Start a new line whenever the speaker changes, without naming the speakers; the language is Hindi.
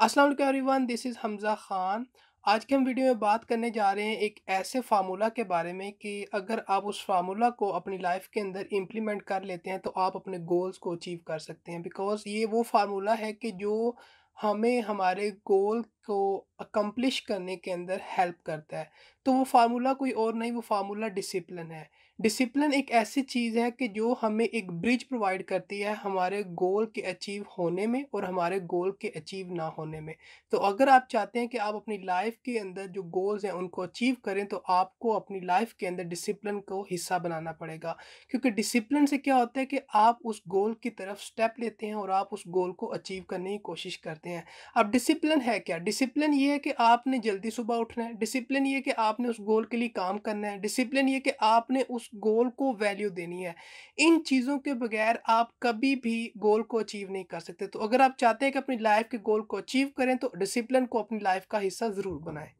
अस्सलाम वालेकुम everyone, this is Hamza Khan. आज के हम वीडियो में बात करने जा रहे हैं एक ऐसे फार्मूला के बारे में कि अगर आप उस फार्मूला को अपनी लाइफ़ के अंदर इम्प्लीमेंट कर लेते हैं तो आप अपने गोल्स को अचीव कर सकते हैं। बिकॉज़ ये वो फार्मूला है कि जो हमें, हमारे गोल को अकम्प्लिश करने के अंदर हेल्प करता है। तो वो फार्मूला कोई और नहीं, वो फार्मूला डिसिप्लिन है। डिसिप्लिन एक ऐसी चीज़ है कि जो हमें एक ब्रिज प्रोवाइड करती है हमारे गोल के अचीव होने में और हमारे गोल के अचीव ना होने में। तो अगर आप चाहते हैं कि आप अपनी लाइफ़ के अंदर जो गोल्स हैं उनको अचीव करें तो आपको अपनी लाइफ़ के अंदर डिसिप्लिन को हिस्सा बनाना पड़ेगा। क्योंकि डिसिप्लिन से क्या होता है कि आप उस गोल की तरफ़ स्टेप लेते हैं और आप उस गोल को अचीव करने की कोशिश करते हैं। अब डिसिप्लिन है क्या? डिसिप्लिन ये है कि आपने जल्दी सुबह उठना है। डिसिप्लिन ये कि आपने उस गोल के लिए काम करना है। डिसिप्लिन ये कि आपने उस गोल को वैल्यू देनी है। इन चीज़ों के बगैर आप कभी भी गोल को अचीव नहीं कर सकते। तो अगर आप चाहते हैं कि अपनी लाइफ़ के गोल को अचीव करें तो डिसिप्लिन को अपनी लाइफ़ का हिस्सा ज़रूर बनाएँ।